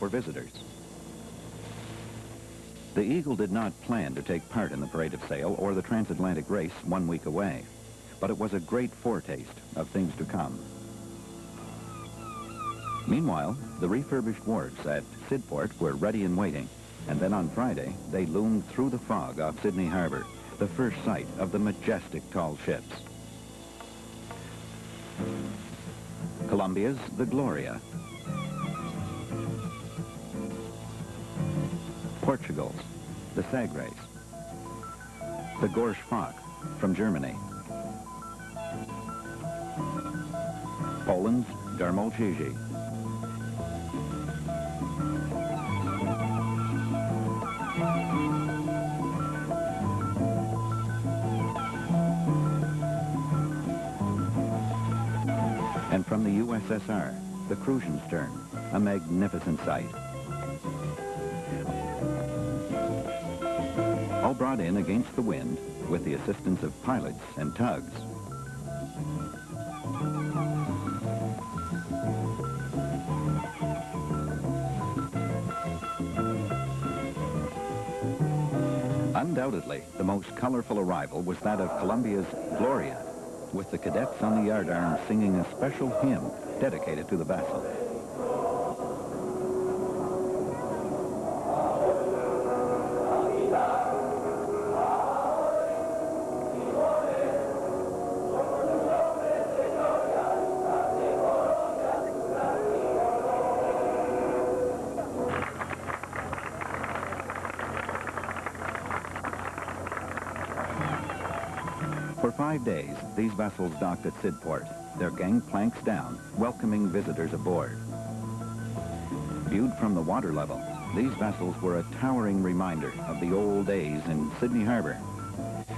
for visitors. The Eagle did not plan to take part in the Parade of Sail or the transatlantic race one week away, but it was a great foretaste of things to come. Meanwhile, the refurbished wharves at Sydport were ready and waiting, and then on Friday, they loomed through the fog off Sydney Harbor, the first sight of the majestic tall ships. Colombia's the Gloria. Portugal's the Sagres. The Gorch Fock from Germany. Poland's Dar Młodzieży. And from the USSR, the Krusenstern, a magnificent sight. All brought in against the wind with the assistance of pilots and tugs. Undoubtedly, the most colorful arrival was that of Colombia's Gloria, with the cadets on the yardarm singing a special hymn dedicated to the vessel. Five days, these vessels docked at Sydport, their gangplanks down, welcoming visitors aboard. Viewed from the water level, these vessels were a towering reminder of the old days in Sydney Harbor.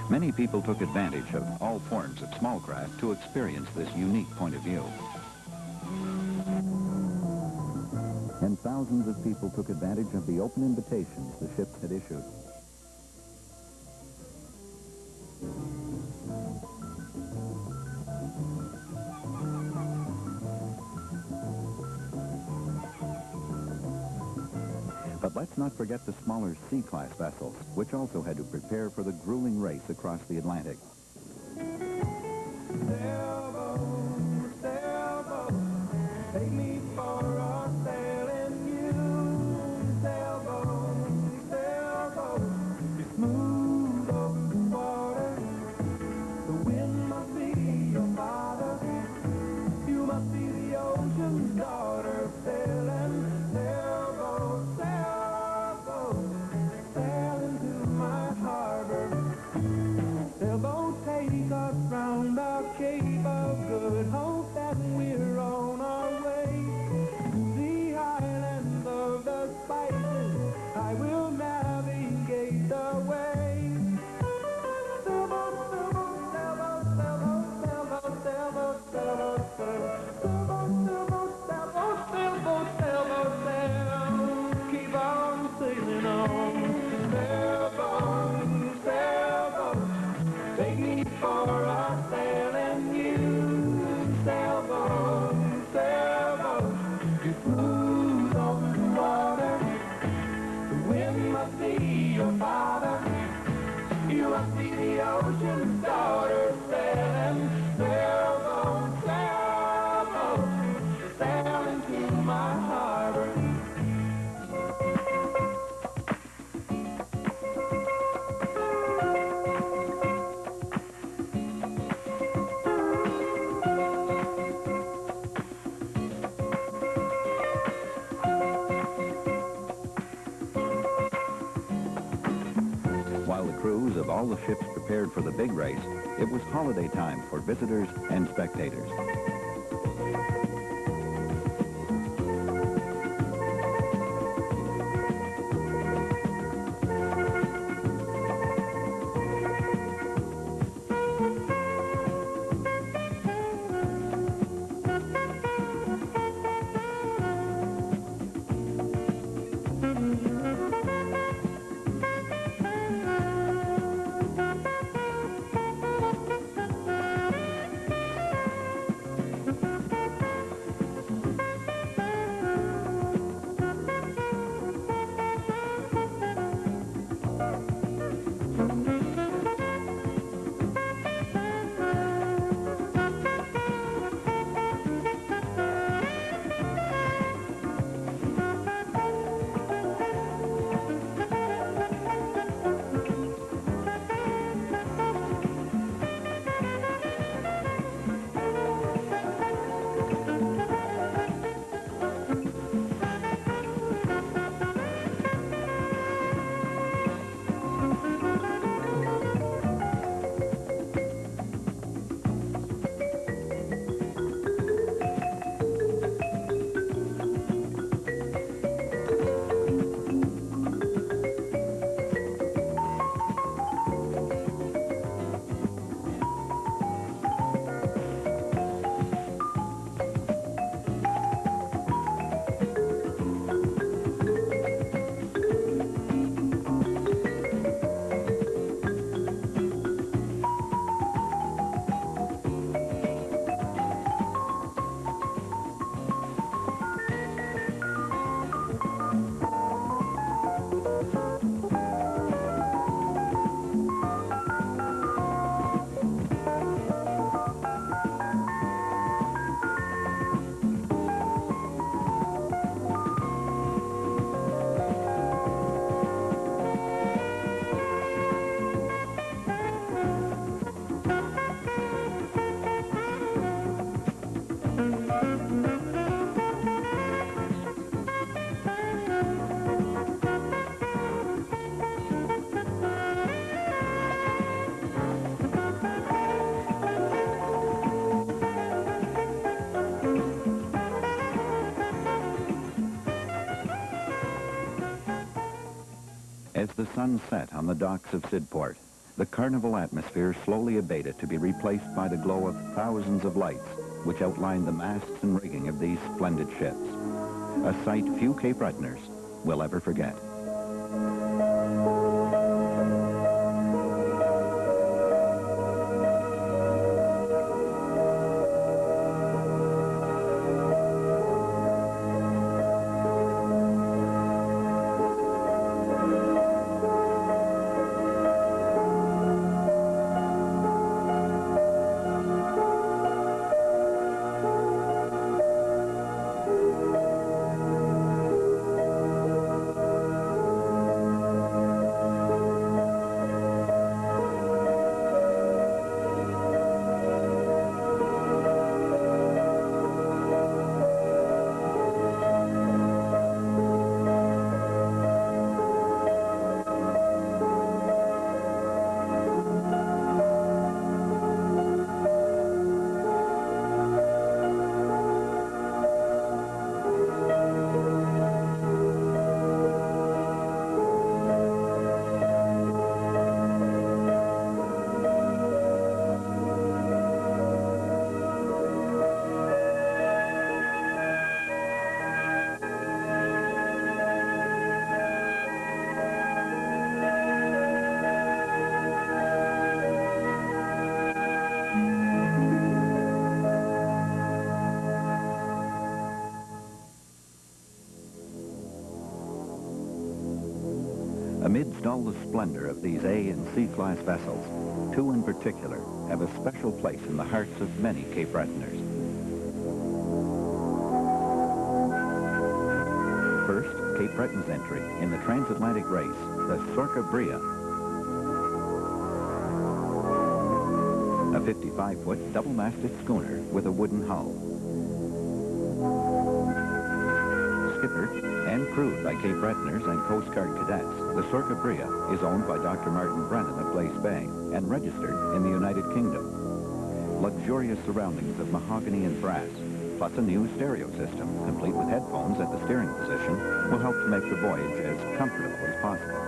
Many people took advantage of all forms of small craft to experience this unique point of view. And thousands of people took advantage of the open invitations the ships had issued. Let's not forget the smaller C-class vessels, which also had to prepare for the grueling race across the Atlantic. While all the ships prepared for the big race, it was holiday time for visitors and spectators. The sun set on the docks of Sydport, the carnival atmosphere slowly abated to be replaced by the glow of thousands of lights, which outlined the masts and rigging of these splendid ships. A sight few Cape Bretoners will ever forget. Amidst all the splendor of these A and C-class vessels, two in particular have a special place in the hearts of many Cape Bretoners. First, Cape Breton's entry in the transatlantic race, the Sorca Bria. A 55-foot double-masted schooner with a wooden hull. Skipper and crewed by Cape Bretoners and Coast Guard cadets, the Sorca Bria is owned by Dr. Martin Brennan of Glace Bay and registered in the United Kingdom. Luxurious surroundings of mahogany and brass, plus a new stereo system, complete with headphones at the steering position, will help to make the voyage as comfortable as possible.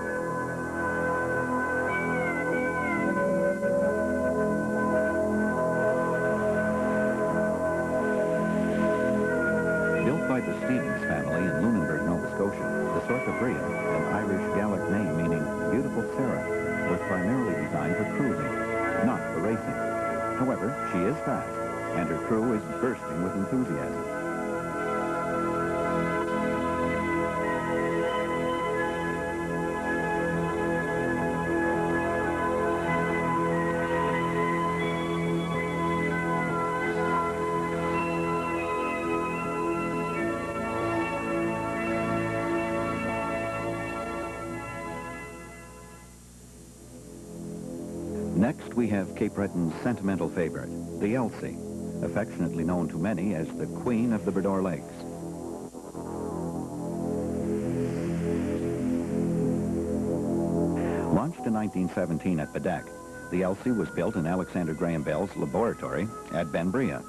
Built by the Stevens family in Lunenburg, Nova Scotia, the Sorca Bria, an Irish Gaelic name meaning beautiful Sarah, was primarily designed for cruising, not for racing. However, she is fast, and her crew is bursting with enthusiasm. Cape Breton's sentimental favorite, the Elsie, affectionately known to many as the Queen of the Bras d'Or Lakes. Launched in 1917 at Baddeck, the Elsie was built in Alexander Graham Bell's laboratory at Beinn Bhreagh.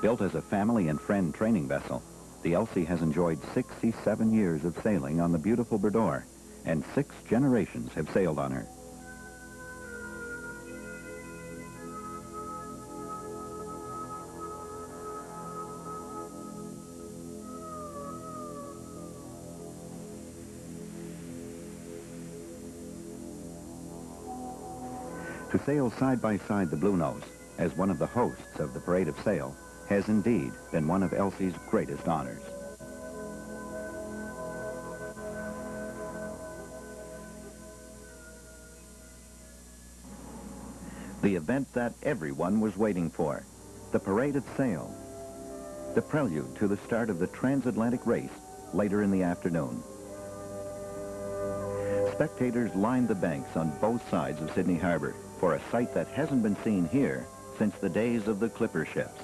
Built as a family and friend training vessel, the Elsie has enjoyed 67 years of sailing on the beautiful Bras d'Or, and six generations have sailed on her. Sail side by side the Bluenose as one of the hosts of the Parade of Sail has indeed been one of Elsie's greatest honors. The event that everyone was waiting for, the Parade of Sail, the prelude to the start of the transatlantic race later in the afternoon. Spectators lined the banks on both sides of Sydney Harbor for a sight that hasn't been seen here since the days of the clipper ships.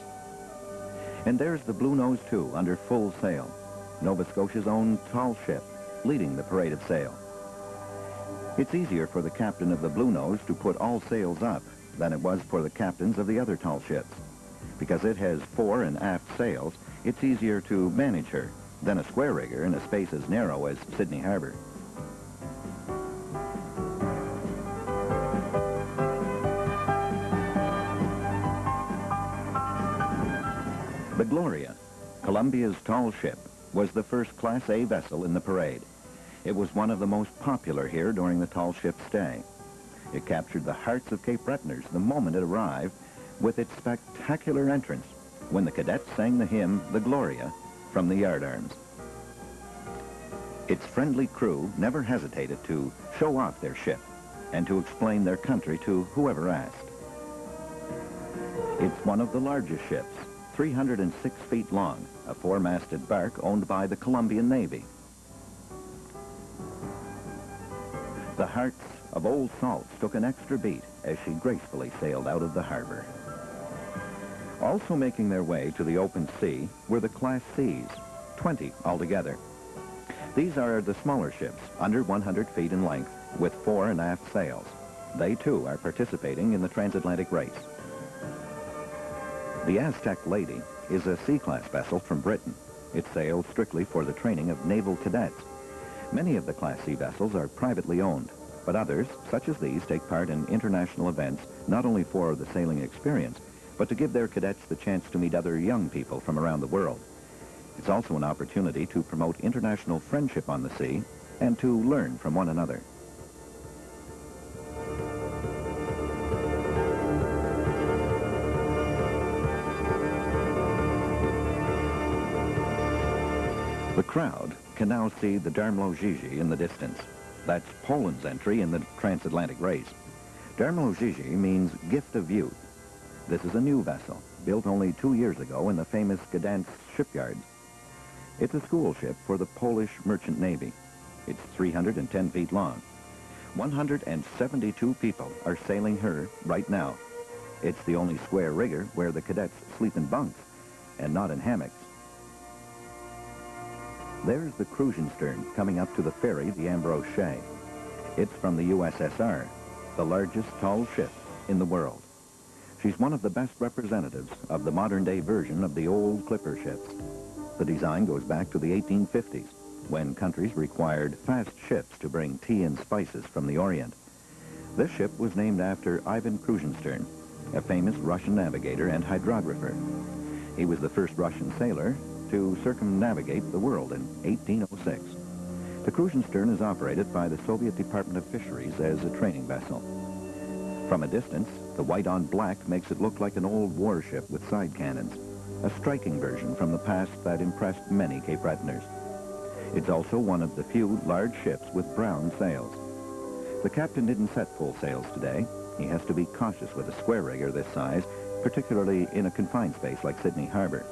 And there's the Bluenose, too, under full sail, Nova Scotia's own tall ship, leading the parade of sail. It's easier for the captain of the Bluenose to put all sails up than it was for the captains of the other tall ships. Because it has fore and aft sails, it's easier to manage her than a square rigger in a space as narrow as Sydney Harbor. Colombia's tall ship, was the first Class A vessel in the parade. It was one of the most popular here during the tall ship's stay. It captured the hearts of Cape Bretoners the moment it arrived with its spectacular entrance when the cadets sang the hymn, The Gloria, from the yardarms. Its friendly crew never hesitated to show off their ship and to explain their country to whoever asked. It's one of the largest ships, 306 feet long, a four-masted bark owned by the Colombian Navy. The hearts of Old Salts took an extra beat as she gracefully sailed out of the harbor. Also making their way to the open sea were the Class Cs, 20 altogether. These are the smaller ships, under 100 feet in length, with fore and aft sails. They, too, are participating in the transatlantic race. The Aztec Lady is a C-class vessel from Britain. It sails strictly for the training of naval cadets. Many of the Class C vessels are privately owned, but others, such as these, take part in international events not only for the sailing experience, but to give their cadets the chance to meet other young people from around the world. It's also an opportunity to promote international friendship on the sea and to learn from one another. Crowd can now see the Dar Młodzieży in the distance. That's Poland's entry in the transatlantic race. Dar Młodzieży means gift of youth. This is a new vessel, built only two years ago in the famous Gdansk shipyard. It's a school ship for the Polish Merchant Navy. It's 310 feet long. 172 people are sailing her right now. It's the only square rigger where the cadets sleep in bunks and not in hammocks. There's the Krusenstern coming up to the ferry, the Ambrose Shea. It's from the USSR, the largest tall ship in the world. She's one of the best representatives of the modern-day version of the old clipper ships. The design goes back to the 1850s, when countries required fast ships to bring tea and spices from the Orient. This ship was named after Ivan Krusenstern, a famous Russian navigator and hydrographer. He was the first Russian sailor to circumnavigate the world in 1806. The Krusenstern is operated by the Soviet Department of Fisheries as a training vessel. From a distance, the white on black makes it look like an old warship with side cannons a striking version from the past that impressed many Cape Bretoners. It's also one of the few large ships with brown sails. The captain didn't set full sails today. He has to be cautious with a square rigger this size, particularly in a confined space like Sydney Harbor.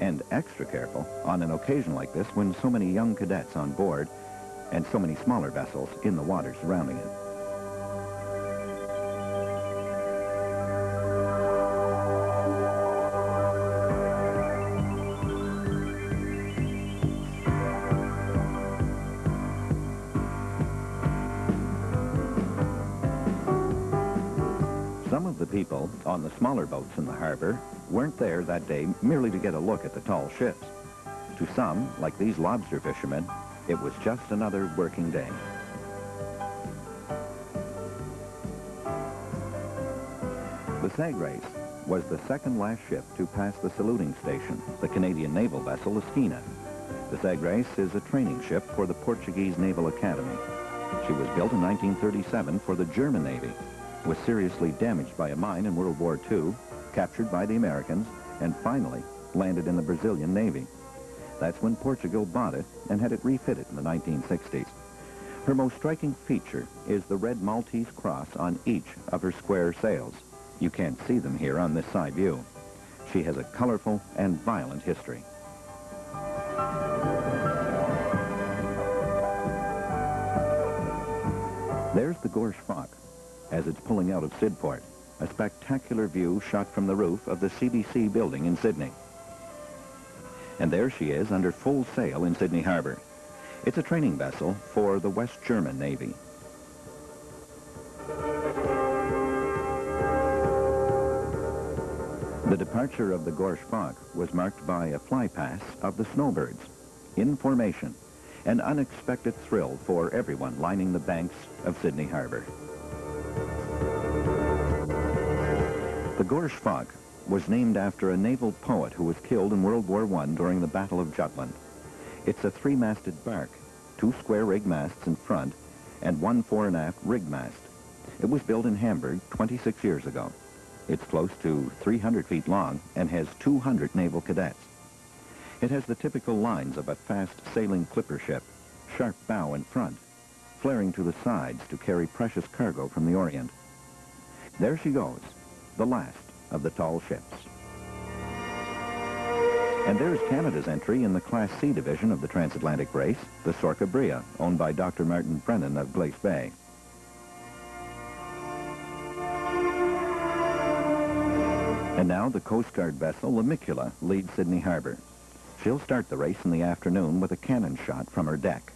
And extra careful on an occasion like this when so many young cadets on board and so many smaller vessels in the water surrounding it. Smaller boats in the harbor weren't there that day merely to get a look at the tall ships. To some, like these lobster fishermen, it was just another working day. The Sagres was the second last ship to pass the saluting station, the Canadian naval vessel Esquina. The Sagres is a training ship for the Portuguese Naval Academy. She was built in 1937 for the German Navy was seriously damaged by a mine in World War II, captured by the Americans, and finally landed in the Brazilian Navy. That's when Portugal bought it and had it refitted in the 1960s. Her most striking feature is the red Maltese cross on each of her square sails. You can't see them here on this side view. She has a colorful and violent history. There's the Gorch Fock, as it's pulling out of Sydport. A spectacular view shot from the roof of the CBC building in Sydney. And there she is under full sail in Sydney Harbor. It's a training vessel for the West German Navy. The departure of the Gorch Fock was marked by a flypast of the snowbirds in formation, an unexpected thrill for everyone lining the banks of Sydney Harbor. The Gorch Fock was named after a naval poet who was killed in World War I during the Battle of Jutland. It's a three-masted bark, two square rig masts in front, and one fore and aft rig mast. It was built in Hamburg 26 years ago. It's close to 300 feet long and has 200 naval cadets. It has the typical lines of a fast-sailing clipper ship, sharp bow in front, flaring to the sides to carry precious cargo from the Orient. There she goes, the last of the tall ships. And there's Canada's entry in the Class C division of the transatlantic race, the Sorca Bria, owned by Dr. Martin Brennan of Glace Bay. And now the Coast Guard vessel, the Micula, leaves Sydney Harbor. She'll start the race in the afternoon with a cannon shot from her deck.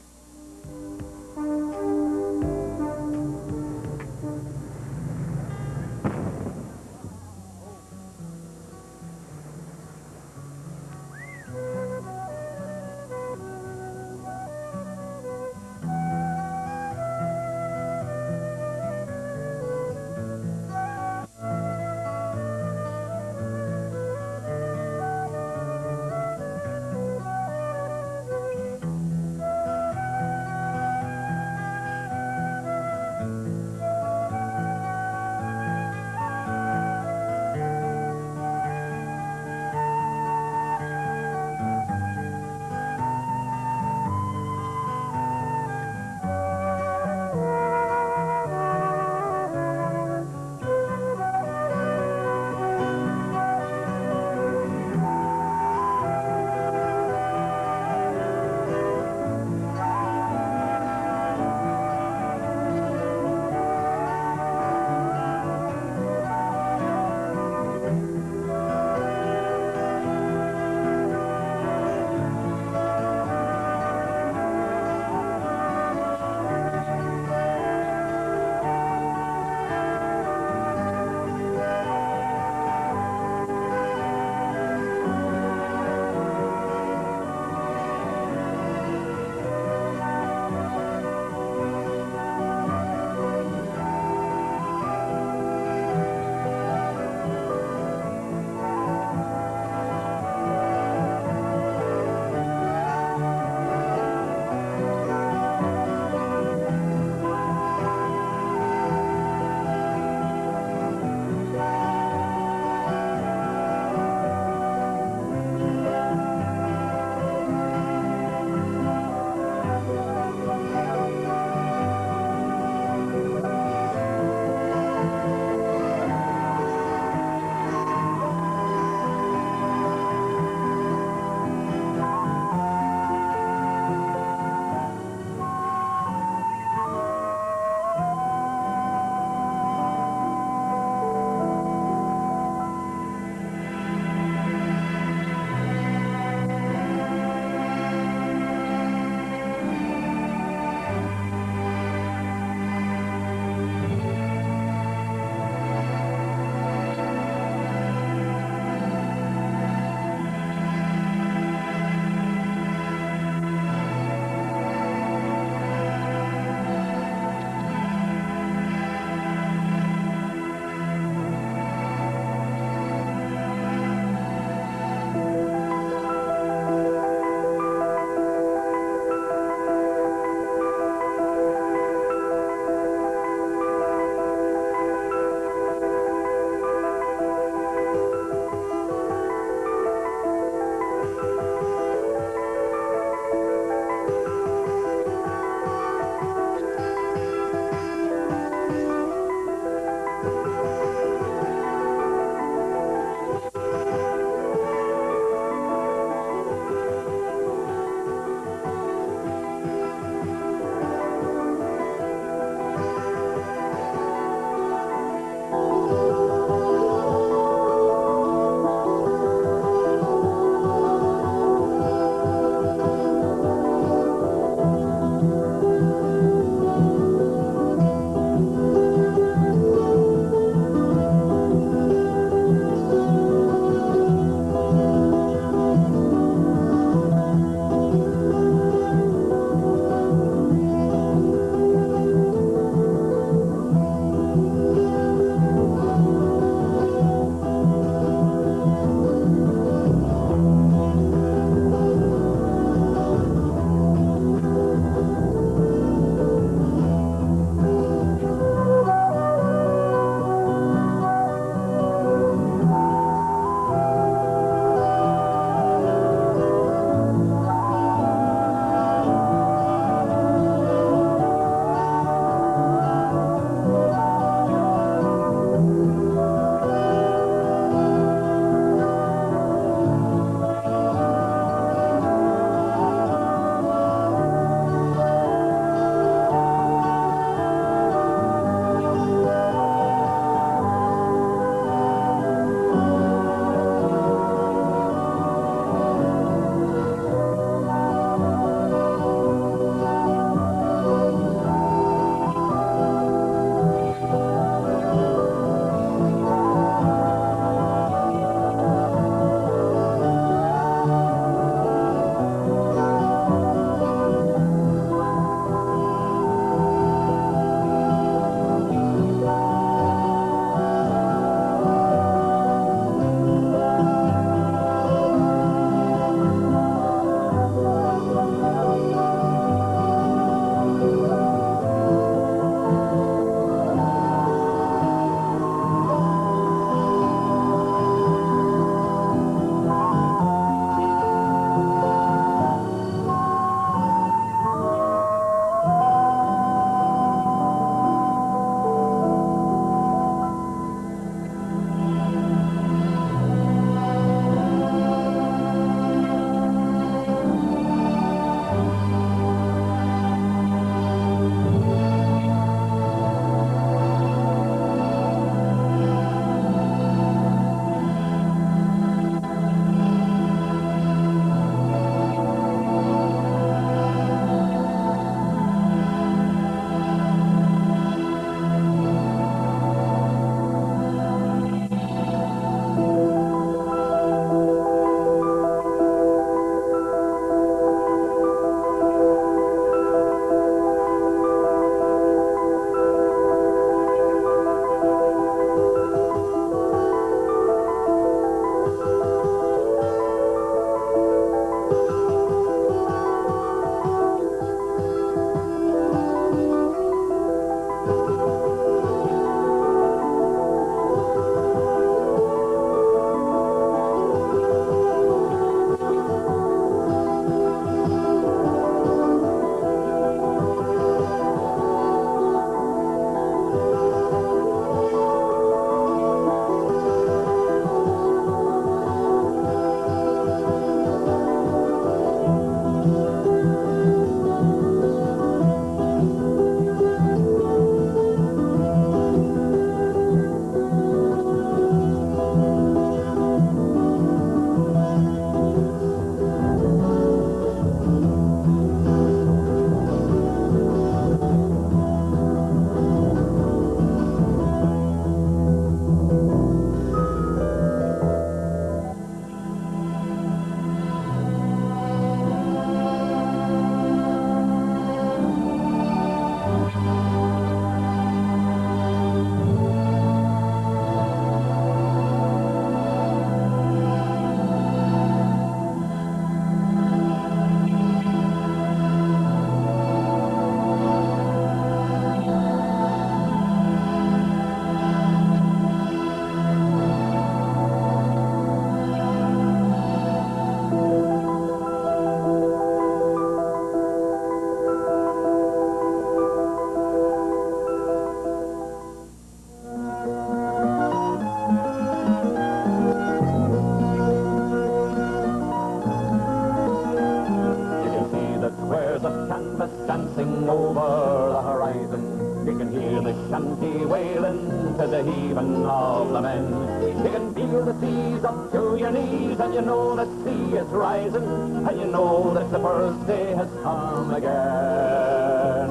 The birthday has come again.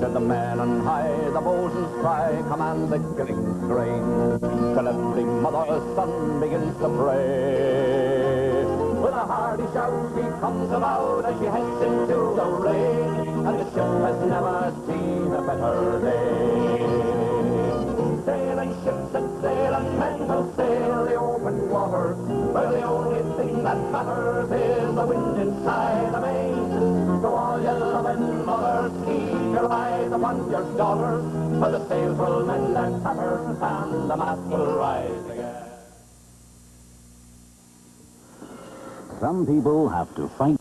To the man on high, the bosun's cry, command the giving strain, till every mother's son begins to pray. With a hearty shout she comes about as she heads into the rain, and the ship has never seen a better day. Sailing ships and sailing men will sail the open waters, where the only thing that matters is the wind inside the main. All you loving mothers, keep your eyes upon your daughters, for the sails will mend their tatters and the mast will rise again. Some people have to fight.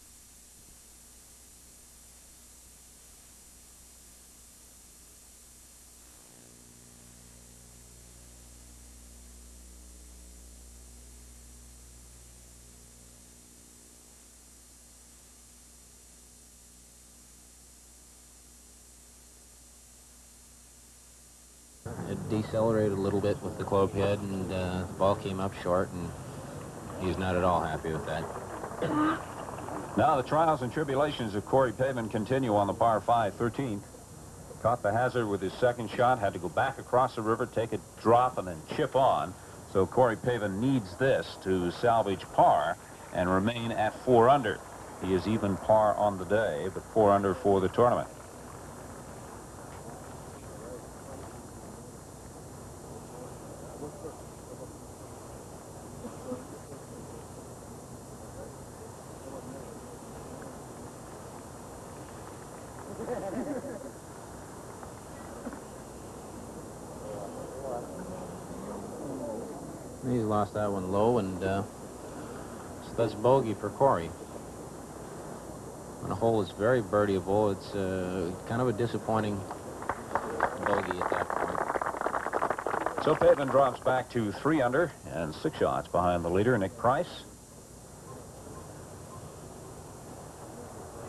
It decelerated a little bit with the globe head, and uh, the ball came up short, and he's not at all happy with that. Now the trials and tribulations of Corey Pavin continue on the par 5, 13th. Caught the hazard with his second shot, had to go back across the river, take a drop, and then chip on. So Corey Pavin needs this to salvage par and remain at 4 under. He is even par on the day, but 4 under for the tournament. He's lost that one low, and uh, so that's bogey for Corey. On a hole is very birdieable. It's uh, kind of a disappointing bogey at that point. So Pavin drops back to 3 under and 6 shots behind the leader, Nick Price.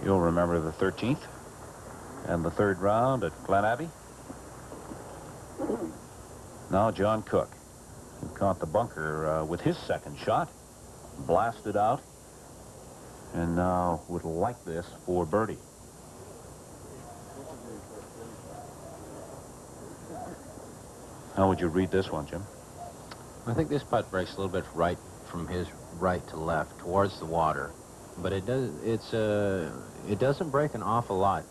You'll remember the 13th and the third round at Glen Abbey. Now John Cook, caught the bunker uh, with his second shot, blasted out, and now would like this for birdie. How would you read this one, Jim? I think this putt breaks a little bit right from his right to left towards the water, but it does. It's uh, it doesn't break an awful lot.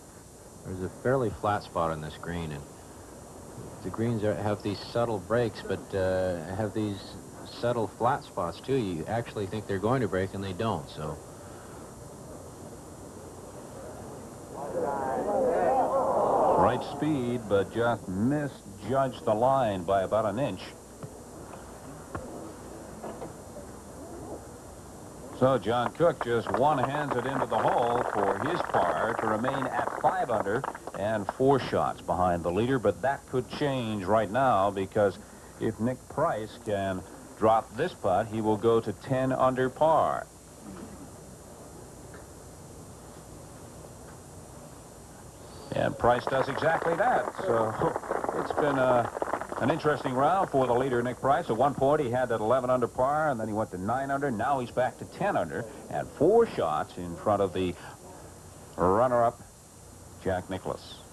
There's a fairly flat spot on this green, and the greens are, have these subtle breaks, but uh, have these subtle flat spots too. You actually think they're going to break, and they don't. So Right speed, but just misjudged the line by about an inch. So John Cook just one-hands it into the hole for his par to remain at five under and four shots behind the leader. But that could change right now because if Nick Price can drop this putt, he will go to 10 under par. And Price does exactly that. So it's been a, an interesting round for the leader, Nick Price. At one point, he had that 11 under par, and then he went to 9 under. Now he's back to 10 under, and four shots in front of the runner-up, Jack Nicklaus.